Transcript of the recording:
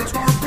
the target.